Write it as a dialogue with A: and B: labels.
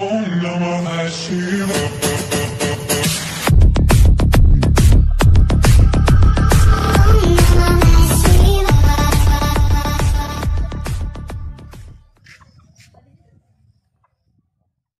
A: Om Namah Shivaya.